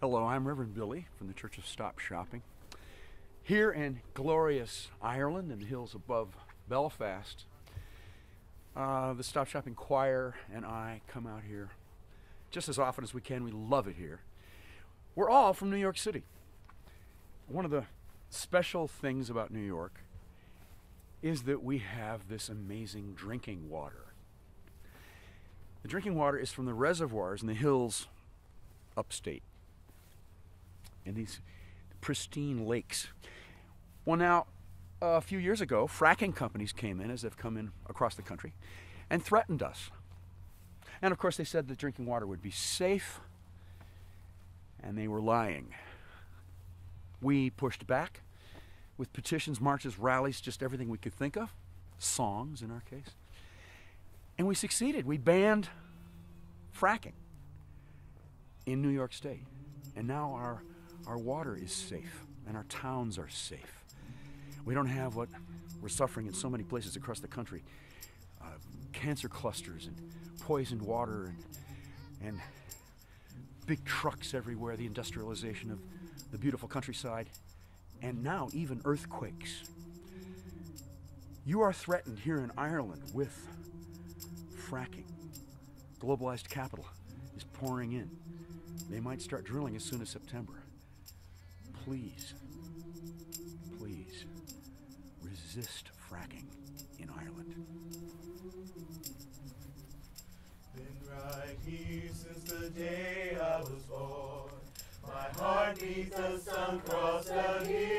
Hello, I'm Reverend Billy from the Church of Stop Shopping. Here in glorious Ireland in the hills above Belfast, uh, the Stop Shopping Choir and I come out here just as often as we can. We love it here. We're all from New York City. One of the special things about New York is that we have this amazing drinking water. The drinking water is from the reservoirs in the hills upstate in these pristine lakes. Well, now, a few years ago, fracking companies came in, as they've come in across the country, and threatened us. And of course, they said that drinking water would be safe, and they were lying. We pushed back with petitions, marches, rallies, just everything we could think of, songs in our case. And we succeeded. We banned fracking in New York State. And now our our water is safe and our towns are safe. We don't have what we're suffering in so many places across the country uh, cancer clusters and poisoned water and, and big trucks everywhere, the industrialization of the beautiful countryside, and now even earthquakes. You are threatened here in Ireland with fracking. Globalized capital is pouring in. They might start drilling as soon as September please, please resist fracking in Ireland. Been right here since the day I was born. My heart the sun hills.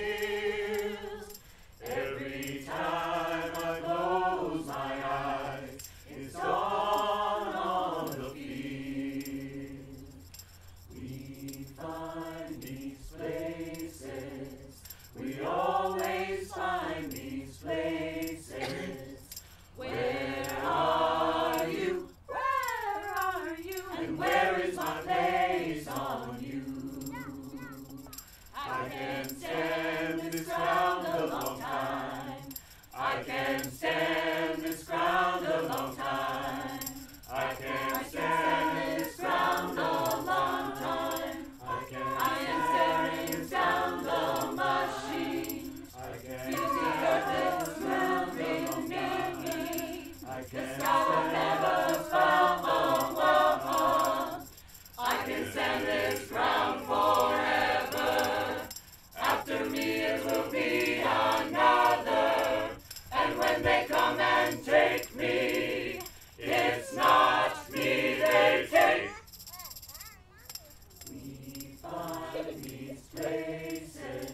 places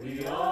we are.